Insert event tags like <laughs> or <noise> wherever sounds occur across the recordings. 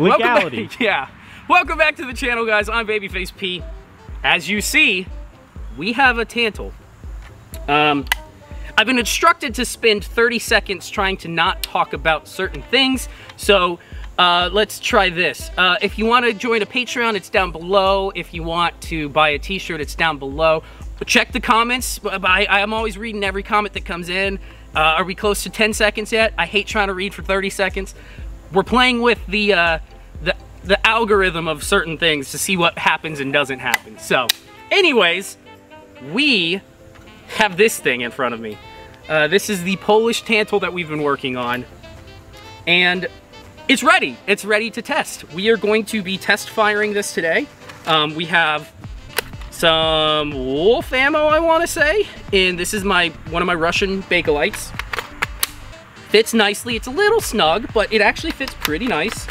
Legality. Welcome back, <laughs> yeah. Welcome back to the channel, guys. I'm Babyface P. As you see, we have a Tantal. Um, I've been instructed to spend 30 seconds trying to not talk about certain things, so uh, let's try this. Uh, if you want to join a Patreon, it's down below. If you want to buy a t-shirt, it's down below. Check the comments. I, I'm always reading every comment that comes in. Uh, are we close to 10 seconds yet? I hate trying to read for 30 seconds. We're playing with the, uh, the, the algorithm of certain things to see what happens and doesn't happen. So, anyways, we have this thing in front of me. Uh, this is the Polish Tantal that we've been working on. And it's ready. It's ready to test. We are going to be test firing this today. Um, we have some wolf ammo, I want to say. And this is my one of my Russian Bakelites. Fits nicely. It's a little snug, but it actually fits pretty nice.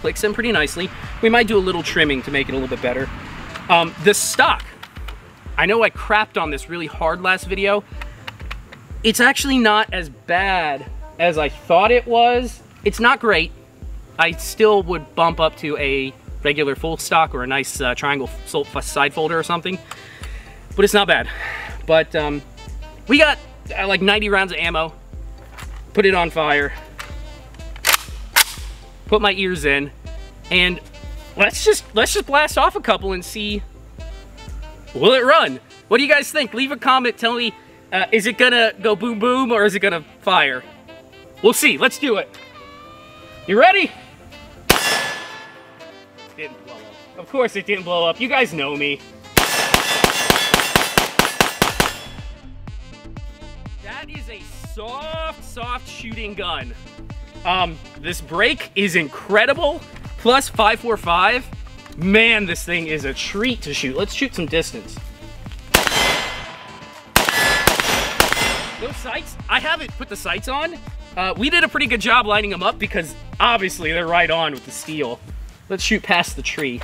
Clicks in pretty nicely. We might do a little trimming to make it a little bit better. Um, the stock. I know I crapped on this really hard last video it's actually not as bad as I thought it was. It's not great. I still would bump up to a regular full stock or a nice uh, triangle side folder or something. But it's not bad. But um, we got uh, like 90 rounds of ammo. Put it on fire. Put my ears in. And let's just let's just blast off a couple and see will it run? What do you guys think? Leave a comment. Tell me uh, is it gonna go boom boom or is it gonna fire? We'll see. Let's do it. You ready? Didn't blow up. Of course it didn't blow up. You guys know me. That is a soft, soft shooting gun. Um, this brake is incredible. Plus 545. Man, this thing is a treat to shoot. Let's shoot some distance. Those sights, I haven't put the sights on. Uh, we did a pretty good job lining them up because obviously they're right on with the steel. Let's shoot past the tree.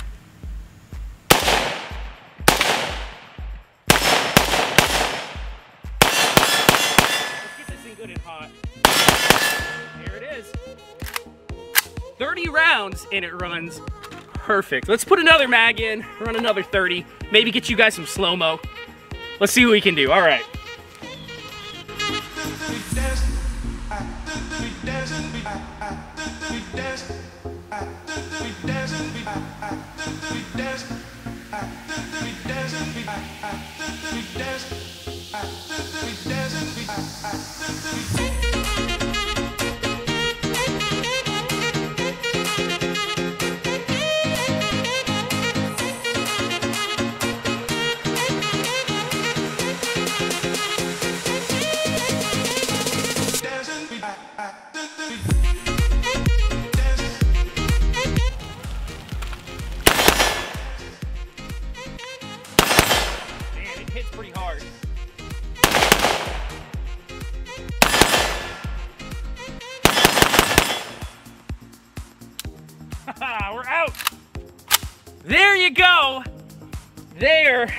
30 rounds and it runs perfect. Let's put another mag in, run another 30, maybe get you guys some slow-mo. Let's see what we can do. All right. You go. There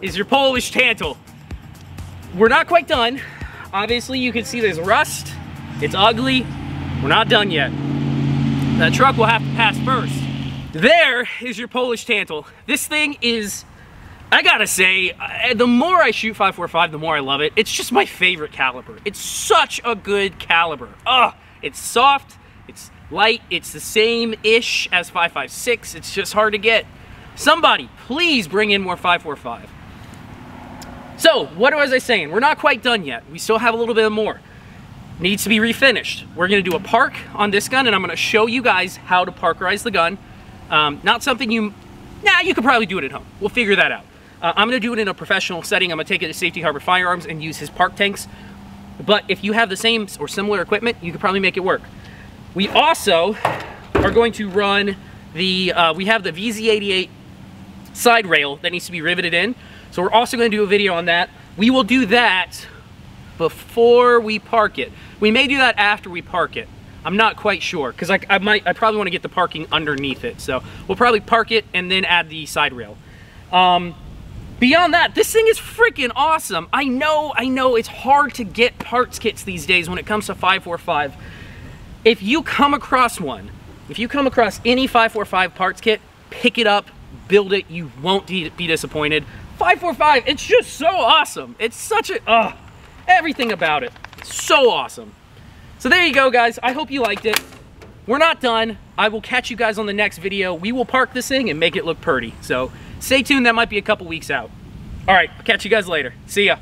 is your Polish Tantal. We're not quite done. Obviously, you can see there's rust. It's ugly. We're not done yet. That truck will have to pass first. There is your Polish Tantal. This thing is, I gotta say, uh, the more I shoot 545, the more I love it. It's just my favorite caliber. It's such a good caliber. Ugh, it's soft, it's light. It's the same-ish as 5.56. It's just hard to get. Somebody, please bring in more 5.45. So, what was I saying? We're not quite done yet. We still have a little bit more. Needs to be refinished. We're to do a park on this gun, and I'm to show you guys how to parkerize the gun. Um, not something you... Nah, you could probably do it at home. We'll figure that out. Uh, I'm to do it in a professional setting. I'm to take it to Safety Harbor Firearms and use his park tanks. But if you have the same or similar equipment, you could probably make it work. We also are going to run the, uh, we have the VZ88 side rail that needs to be riveted in. So we're also going to do a video on that. We will do that before we park it. We may do that after we park it. I'm not quite sure because I, I, might I probably want to get the parking underneath it. So we'll probably park it and then add the side rail. Um, beyond that, this thing is freaking awesome. I know, I know it's hard to get parts kits these days when it comes to 545 if you come across one, if you come across any 545 parts kit, pick it up, build it. You won't be disappointed. 545, it's just so awesome. It's such a, everything about it. So awesome. So there you go, guys. I hope you liked it. We're not done. I will catch you guys on the next video. We will park this thing and make it look pretty. So stay tuned. That might be a couple weeks out. All right, catch you guys later. See ya.